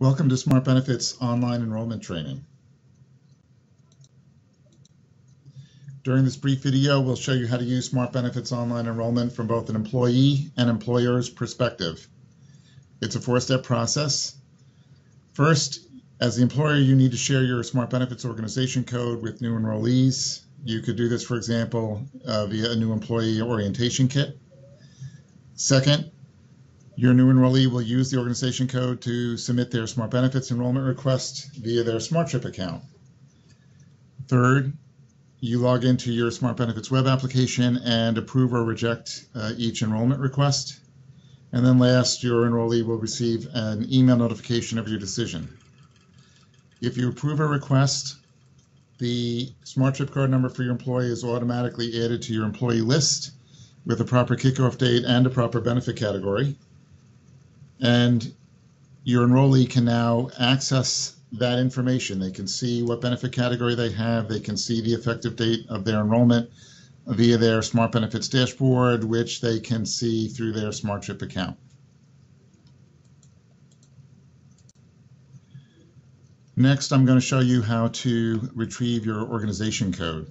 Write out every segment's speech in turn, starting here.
Welcome to Smart Benefits online enrollment training. During this brief video, we'll show you how to use Smart Benefits online enrollment from both an employee and employer's perspective. It's a four-step process. First, as the employer, you need to share your Smart Benefits organization code with new enrollees. You could do this, for example, uh, via a new employee orientation kit. Second, your new enrollee will use the organization code to submit their Smart Benefits enrollment request via their SmarTrip account. Third, you log into your Smart Benefits web application and approve or reject uh, each enrollment request. And then last, your enrollee will receive an email notification of your decision. If you approve a request, the SmarTrip card number for your employee is automatically added to your employee list with a proper kickoff date and a proper benefit category. And your enrollee can now access that information. They can see what benefit category they have. They can see the effective date of their enrollment via their Smart Benefits dashboard, which they can see through their Smart SmarTrip account. Next, I'm going to show you how to retrieve your organization code.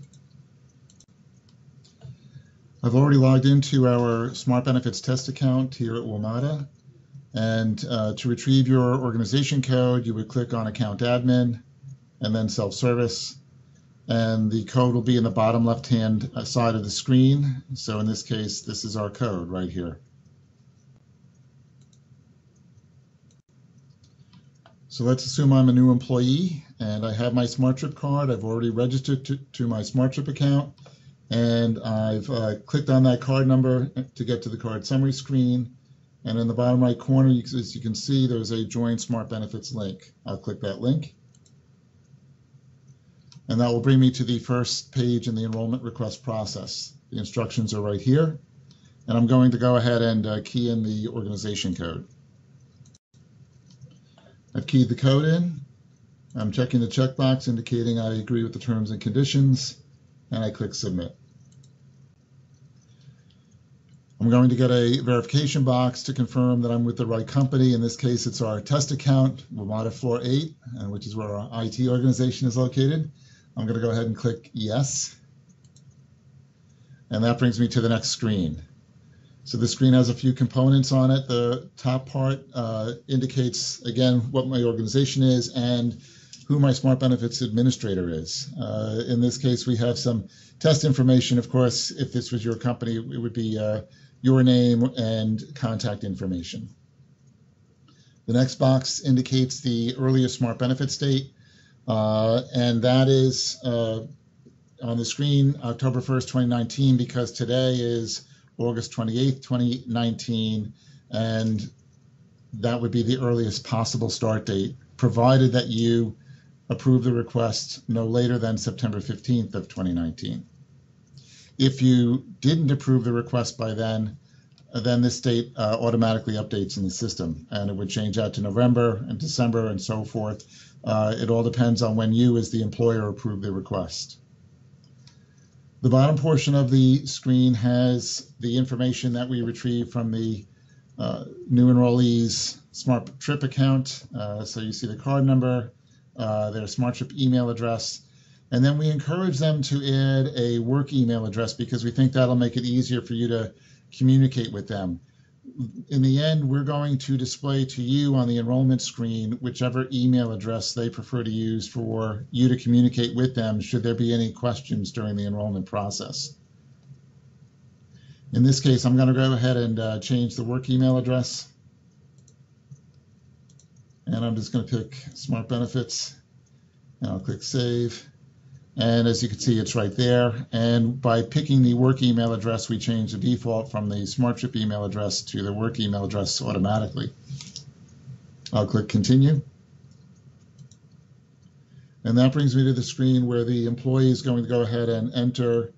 I've already logged into our Smart Benefits test account here at WMATA. And uh, to retrieve your organization code, you would click on Account Admin and then Self-Service. And the code will be in the bottom left-hand uh, side of the screen. So in this case, this is our code right here. So let's assume I'm a new employee and I have my SmarTrip card. I've already registered to, to my SmarTrip account and I've uh, clicked on that card number to get to the card summary screen. And in the bottom right corner, as you can see, there's a Join Smart Benefits link. I'll click that link. And that will bring me to the first page in the enrollment request process. The instructions are right here. And I'm going to go ahead and uh, key in the organization code. I've keyed the code in. I'm checking the checkbox indicating I agree with the terms and conditions, and I click Submit. I'm going to get a verification box to confirm that I'm with the right company. In this case, it's our test account, WMATA Floor 8, uh, which is where our IT organization is located. I'm going to go ahead and click Yes. And that brings me to the next screen. So the screen has a few components on it. The top part uh, indicates, again, what my organization is and who my Smart Benefits administrator is. Uh, in this case, we have some test information. Of course, if this was your company, it would be uh, your name and contact information. The next box indicates the earliest Smart Benefits date, uh, and that is uh, on the screen October 1st, 2019, because today is August 28th, 2019, and that would be the earliest possible start date, provided that you approve the request no later than September 15th of 2019. If you didn't approve the request by then, then this date uh, automatically updates in the system and it would change out to November and December and so forth. Uh, it all depends on when you as the employer approve the request. The bottom portion of the screen has the information that we retrieve from the uh, new enrollees SmarTrip account. Uh, so you see the card number, uh, their SmarTrip email address, and then we encourage them to add a work email address because we think that'll make it easier for you to communicate with them. In the end, we're going to display to you on the enrollment screen whichever email address they prefer to use for you to communicate with them should there be any questions during the enrollment process. In this case, I'm going to go ahead and uh, change the work email address. And I'm just going to pick Smart Benefits. And I'll click Save. And as you can see, it's right there. And by picking the work email address, we change the default from the SmarTrip email address to the work email address automatically. I'll click Continue. And that brings me to the screen where the employee is going to go ahead and enter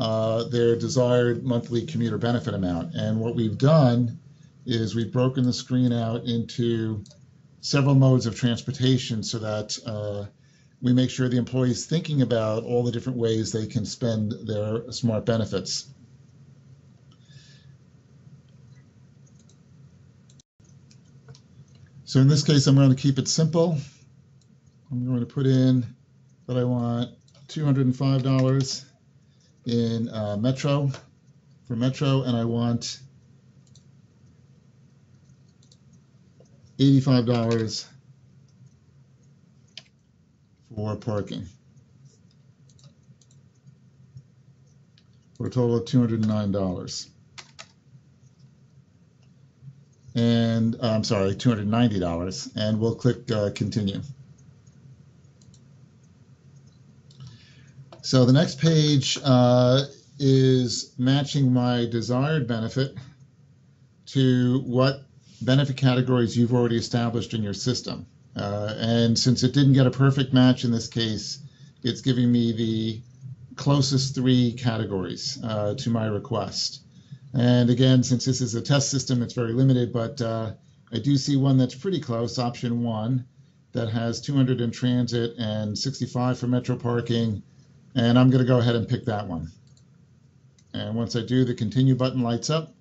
uh, their desired monthly commuter benefit amount. And what we've done is we've broken the screen out into several modes of transportation so that uh, we make sure the employee is thinking about all the different ways they can spend their smart benefits. So in this case, I'm going to keep it simple. I'm going to put in that I want $205 in uh, Metro for Metro, and I want $85 for parking. For a total of $209. And uh, I'm sorry, $290. And we'll click uh, continue. So the next page uh, is matching my desired benefit to what benefit categories you've already established in your system. Uh, and since it didn't get a perfect match in this case, it's giving me the closest three categories uh, to my request. And again, since this is a test system, it's very limited, but uh, I do see one that's pretty close, option one, that has 200 in transit and 65 for metro parking. And I'm going to go ahead and pick that one. And once I do, the continue button lights up.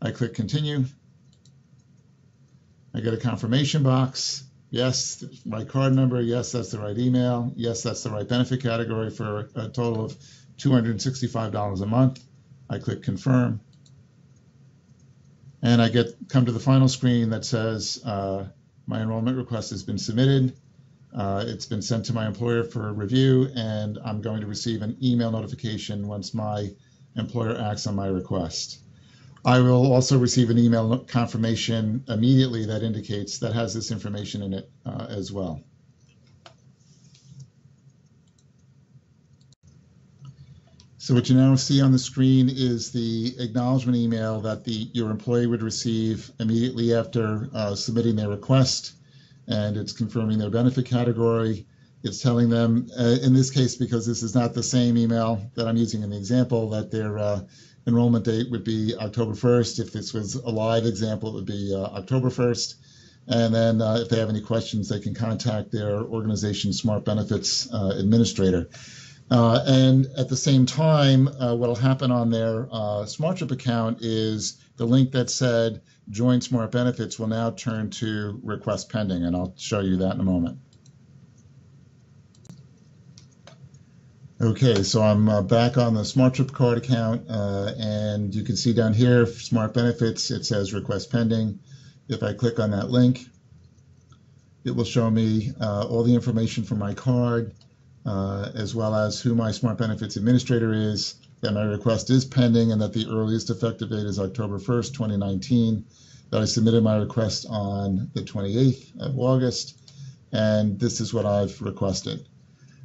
I click continue. I get a confirmation box. Yes, my card number. Yes, that's the right email. Yes, that's the right benefit category for a total of $265 a month. I click confirm. And I get come to the final screen that says uh, my enrollment request has been submitted. Uh, it's been sent to my employer for review, and I'm going to receive an email notification once my employer acts on my request. I will also receive an email confirmation immediately that indicates that has this information in it uh, as well. So what you now see on the screen is the acknowledgement email that the your employee would receive immediately after uh, submitting their request, and it's confirming their benefit category. It's telling them, uh, in this case, because this is not the same email that I'm using in the example, that their uh, enrollment date would be October 1st. If this was a live example, it would be uh, October 1st. And then uh, if they have any questions, they can contact their organization Smart Benefits uh, administrator. Uh, and at the same time, uh, what will happen on their uh, SmarTrip account is the link that said join Smart Benefits will now turn to request pending, and I'll show you that in a moment. Okay, so I'm uh, back on the SmarTrip card account, uh, and you can see down here, Smart Benefits, it says request pending. If I click on that link, it will show me uh, all the information from my card, uh, as well as who my Smart Benefits administrator is, that my request is pending, and that the earliest effective date is October 1st, 2019, that I submitted my request on the 28th of August, and this is what I've requested.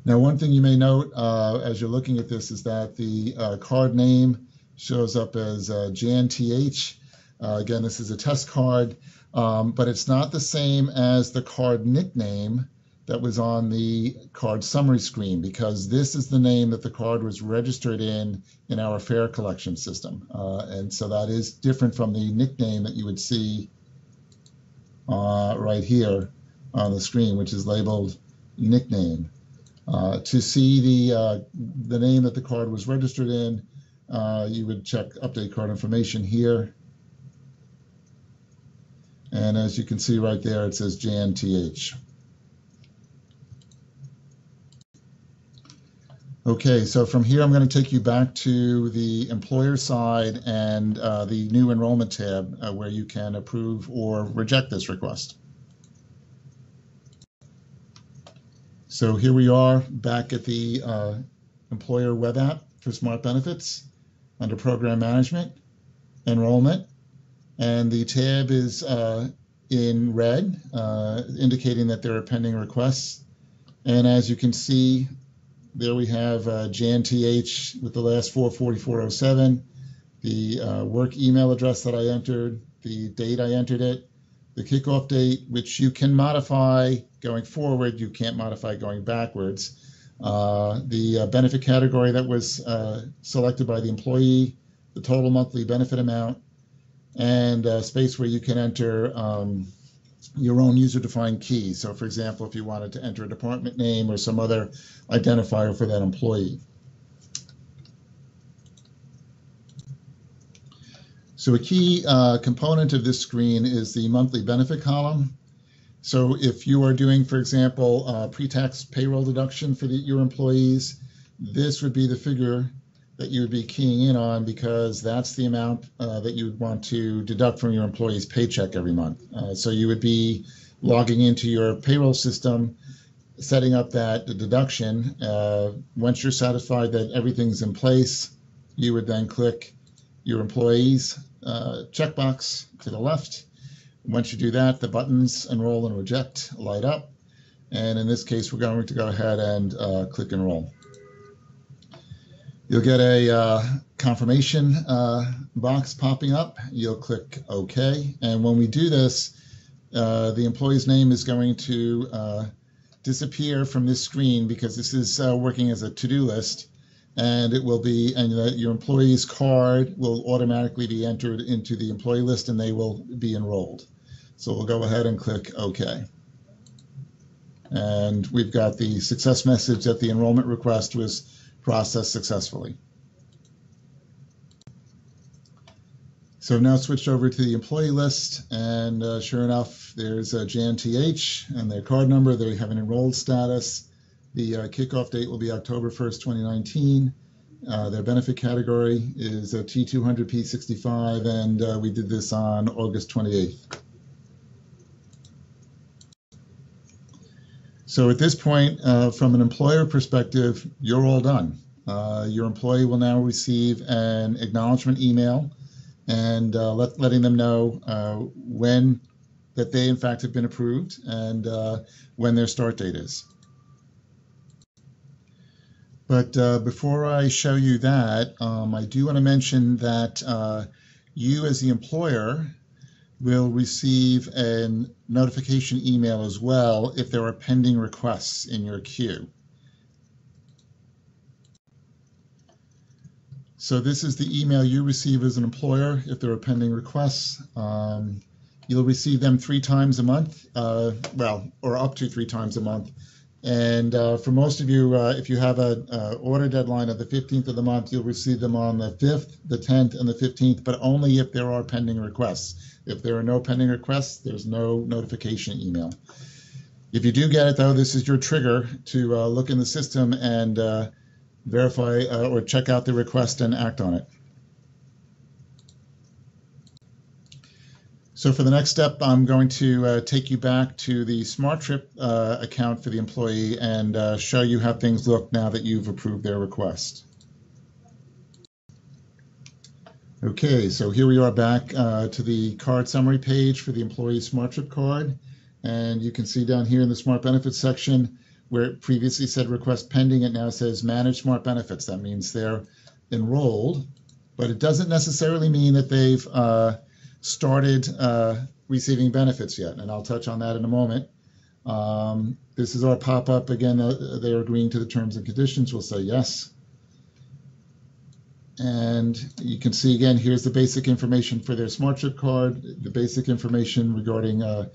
Now, one thing you may note uh, as you're looking at this is that the uh, card name shows up as uh, JanTH. Uh, again, this is a test card, um, but it's not the same as the card nickname that was on the card summary screen because this is the name that the card was registered in in our fare collection system. Uh, and so that is different from the nickname that you would see uh, right here on the screen, which is labeled nickname. Uh, to see the uh, the name that the card was registered in, uh, you would check update card information here. And as you can see right there, it says JanTH. Okay, so from here, I'm going to take you back to the employer side and uh, the new enrollment tab uh, where you can approve or reject this request. So here we are back at the uh, employer web app for Smart Benefits under Program Management, Enrollment, and the tab is uh, in red, uh, indicating that there are pending requests. And as you can see, there we have uh, JanTH with the last 44407, the uh, work email address that I entered, the date I entered it, the kickoff date, which you can modify going forward, you can't modify going backwards. Uh, the uh, benefit category that was uh, selected by the employee, the total monthly benefit amount, and a space where you can enter um, your own user-defined key. So, for example, if you wanted to enter a department name or some other identifier for that employee. So a key uh, component of this screen is the monthly benefit column. So if you are doing, for example, uh, pre-tax payroll deduction for the, your employees, this would be the figure that you would be keying in on because that's the amount uh, that you would want to deduct from your employee's paycheck every month. Uh, so you would be logging into your payroll system, setting up that deduction. Uh, once you're satisfied that everything's in place, you would then click your employees uh, checkbox to the left. Once you do that, the buttons enroll and reject light up. And in this case, we're going to go ahead and uh, click enroll. You'll get a uh, confirmation uh, box popping up. You'll click OK. And when we do this, uh, the employee's name is going to uh, disappear from this screen because this is uh, working as a to-do list. And it will be, and your employee's card will automatically be entered into the employee list and they will be enrolled. So we'll go ahead and click OK. And we've got the success message that the enrollment request was processed successfully. So I've now switched over to the employee list, and uh, sure enough, there's a JNTH and their card number. They have an enrolled status. The uh, kickoff date will be October 1st, 2019. Uh, their benefit category is a T200P65, and uh, we did this on August 28th. So at this point, uh, from an employer perspective, you're all done. Uh, your employee will now receive an acknowledgement email and uh, let, letting them know uh, when that they in fact have been approved and uh, when their start date is. But uh, before I show you that, um, I do want to mention that you as the employer will receive a notification email as well if there are pending requests in your queue. So this is the email you receive as an employer if there are pending requests. Um, you'll receive them three times a month, uh, well, or up to three times a month. And uh, for most of you, uh, if you have an order deadline of the 15th of the month, you'll receive them on the 5th, the 10th, and the 15th, but only if there are pending requests. If there are no pending requests, there's no notification email. If you do get it, though, this is your trigger to uh, look in the system and uh, verify uh, or check out the request and act on it. So for the next step, I'm going to uh, take you back to the SmarTrip uh, account for the employee and uh, show you how things look now that you've approved their request. Okay, so here we are back uh, to the card summary page for the employee SmarTrip card. And you can see down here in the Smart Benefits section where it previously said request pending, it now says manage Smart Benefits. That means they're enrolled, but it doesn't necessarily mean that they've uh, started uh, receiving benefits yet, and I'll touch on that in a moment. Um, this is our pop-up. Again, uh, they're agreeing to the terms and conditions. We'll say yes. And you can see again, here's the basic information for their SmarTrip card, the basic information regarding uh,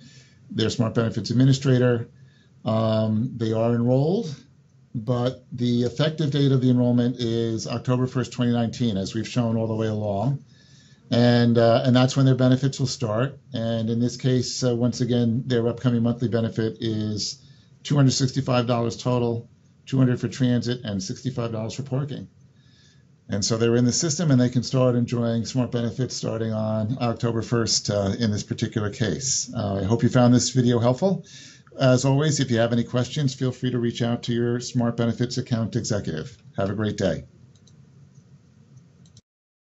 their Smart Benefits Administrator. Um, they are enrolled, but the effective date of the enrollment is October 1st, 2019, as we've shown all the way along and uh, and that's when their benefits will start. And in this case, uh, once again, their upcoming monthly benefit is $265 total, 200 for transit, and $65 for parking. And so they're in the system, and they can start enjoying smart benefits starting on October 1st uh, in this particular case. Uh, I hope you found this video helpful. As always, if you have any questions, feel free to reach out to your Smart Benefits account executive. Have a great day.